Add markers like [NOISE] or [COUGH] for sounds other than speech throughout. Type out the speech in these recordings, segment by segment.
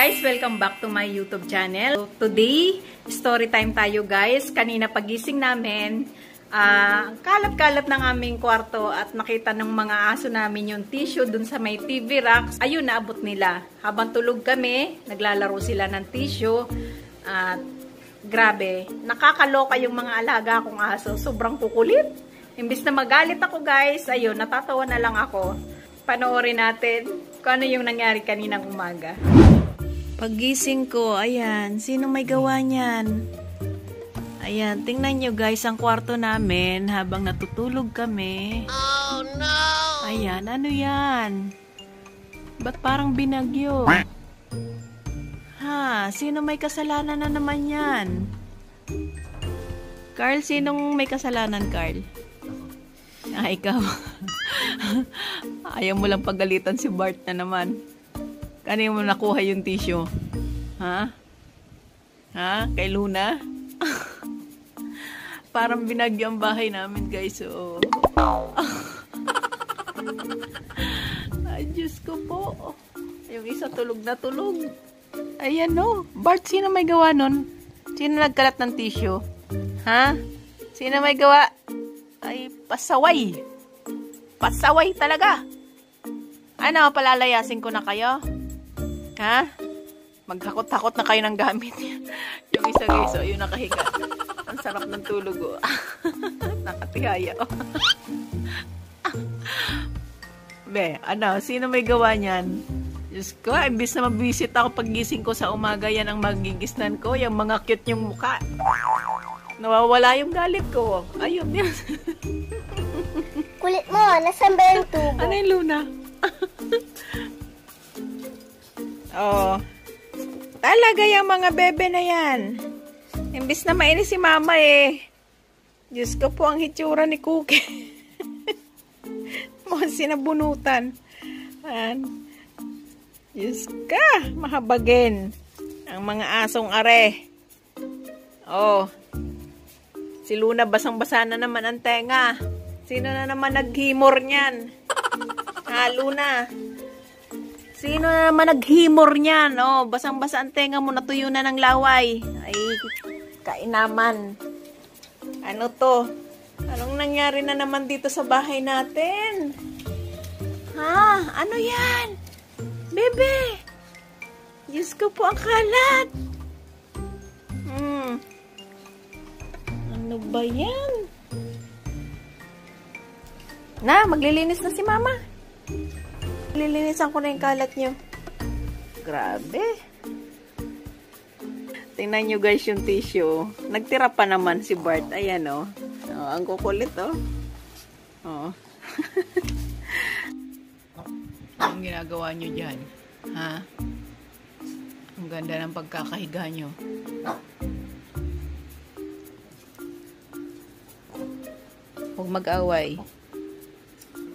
guys! Welcome back to my YouTube channel. So, today, story time tayo guys. Kanina pagising namin, uh, kalat-kalat ng aming kwarto at nakita ng mga aso namin yung tissue dun sa may TV racks. Ayun, naabot nila. Habang tulog kami, naglalaro sila ng tissue. At grabe, nakakaloka yung mga alaga kong aso. Sobrang kukulit. Imbis na magalit ako guys, ayun, natatawa na lang ako. Panoorin natin kung ano yung nangyari kaninang umaga. Pagising ko, ayan, sino may gawa niyan? Ayan, tingnan nyo guys ang kwarto namin habang natutulog kami. Oh no! Ayan, ano yan? Ba't parang binagyo? Ha, sino may kasalanan na naman yan? Carl, sinong may kasalanan, Carl? Ah, ikaw. [LAUGHS] Ayaw mo lang pagalitan si Bart na naman. Kanino mo nakuha yung tissue? Ha? Ha? Kay Luna? [LAUGHS] Parang binagyo ang bahay namin, guys. So... [LAUGHS] Ay, Diyos ko po. Yung isa tulog na tulog. Ayan, no. Bart, sino may gawa nun? Sino nagkalat ng tissue? Ha? Sino may gawa? Ay, pasaway. Pasaway talaga. Ano, palalayasin ko na kayo? Ha? Maghakot-hakot na kayo ng gamit. [LAUGHS] yung isa guys, oh, yung nakahiga. Ang sarap ng tulog, oh. [LAUGHS] Nakatihaya, oh. [LAUGHS] Be, ano, sino may gawa niyan? Diyos ko, imbis na mabisit ako pagising ko sa umaga, yan ang magigisnan ko. Yung mga cute yung mukha. Nawawala yung galit ko. Ayun, yan. Kulit mo, nasan ba yung tubo? Ano yung Luna? Oh. Talaga yung mga bebe na yan. Imbis na mainis si mama eh. Diyos ko po ang hitsura ni Cookie. [LAUGHS] Mga sinabunutan. Ayan. Diyos ka, mahabagin. Ang mga asong are. Oh. Si Luna basang-basa na naman ang tenga. Sino na naman naghimor niyan? Ha, [LAUGHS] Luna? Sino na naman naghimor niyan? Oh, basang-basa ang tenga mo, natuyo na ng laway. Ay, kainaman. Ano to? Anong nangyari na naman dito sa bahay natin? Ha? Ano yan? Bebe! Diyos ko po ang kalat. Hmm. Ano ba yan? Na, maglilinis na si mama. Lilinisan ko na yung kalat nyo. Grabe. Tingnan nyo guys yung tissue. Nagtira pa naman si Bart. Ayan o. Oh. oh ang kukulit o. Oh. oh. [LAUGHS] ang ginagawa nyo dyan? Ha? Ang ganda ng pagkakahiga nyo. Huwag mag-away.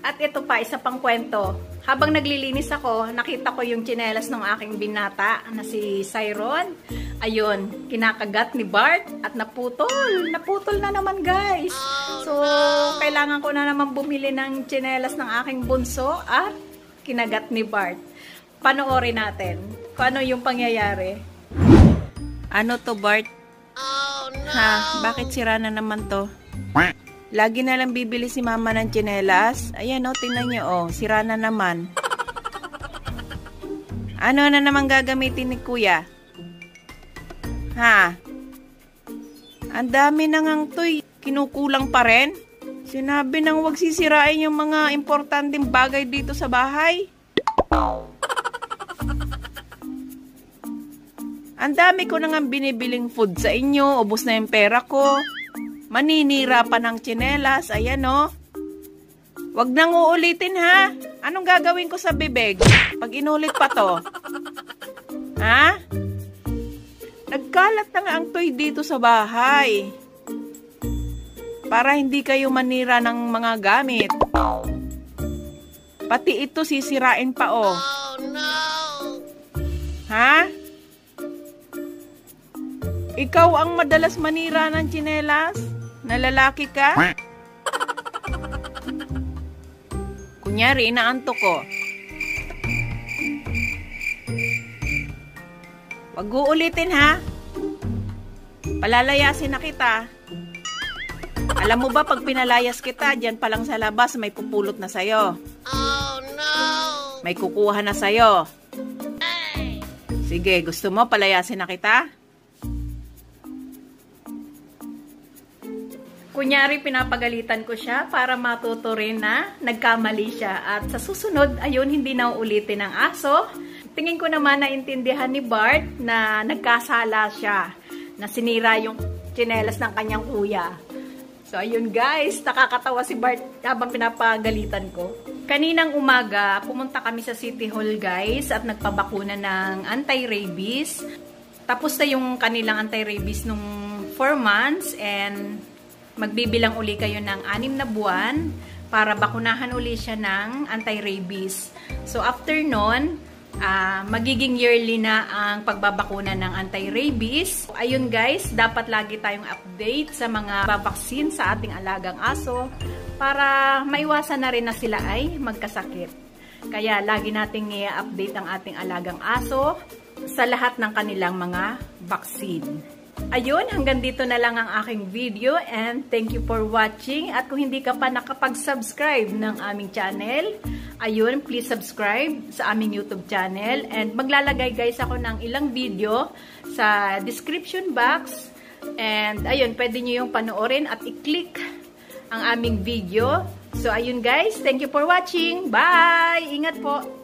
At ito pa, isa pang kwento. Habang naglilinis ako, nakita ko yung chinelas ng aking binata na si Cyron. Ayun, kinakagat ni Bart at naputol. Naputol na naman guys. So, kailangan ko na naman bumili ng chinelas ng aking bunso at kinagat ni Bart. Panoorin natin kung ano yung pangyayari. Ano to Bart? Oh, no. Ha? Bakit sira na naman to? Lagi na lang bibili si mama ng tsinelas. Ayan o, oh, tingnan nyo o. Oh, sira na naman. Ano na naman gagamitin ni kuya? Ha? Ang dami na ngang toy. Kinukulang pa rin? Sinabi nang wag sisirain yung mga importanteng bagay dito sa bahay. Ang dami ko nang binibiling food sa inyo. Ubus na yung pera ko. Maninira pa ng tsinelas. Ayan o. Oh. Huwag nang uulitin ha. Anong gagawin ko sa bibig? Pag inulit pa to. Ha? Nagkalat na nga ang toy dito sa bahay. Para hindi kayo manira ng mga gamit. Pati ito sisirain pa oh. Oh no. Ha? Ikaw ang madalas manira ng tsinelas? Na lalaki ka? Kunyari, inaantok ko. Wag uulitin ha. Palalayasin na kita. Alam mo ba, pag pinalayas kita, dyan pa lang sa labas, may pupulot na sa'yo. Oh no! May kukuha na sa'yo. Sige, gusto mo palayasin na kita? Kunyari, pinapagalitan ko siya para matuto rin na nagkamali siya. At sa susunod, ayun, hindi na uulitin ng aso. Tingin ko naman na intindihan ni Bart na nagkasala siya. Na sinira yung tsinelas ng kanyang kuya. So, ayun guys, nakakatawa si Bart habang pinapagalitan ko. Kaninang umaga, pumunta kami sa City Hall guys at nagpabakuna ng anti-rabies. Tapos na yung kanilang anti-rabies nung 4 months and magbibilang uli kayo ng 6 na buwan para bakunahan uli siya ng anti-rabies. So after nun, uh, magiging yearly na ang pagbabakuna ng anti-rabies. Ayun guys, dapat lagi tayong update sa mga babaksin sa ating alagang aso para maiwasan na rin na sila ay magkasakit. Kaya lagi nating i-update ang ating alagang aso sa lahat ng kanilang mga vaccine. Ayun, hanggang dito na lang ang aking video and thank you for watching. At kung hindi ka pa nakapag-subscribe ng aming channel, ayun, please subscribe sa aming YouTube channel. And maglalagay guys ako ng ilang video sa description box. And ayun, pwede nyo yung panoorin at i-click ang aming video. So ayun guys, thank you for watching. Bye! Ingat po!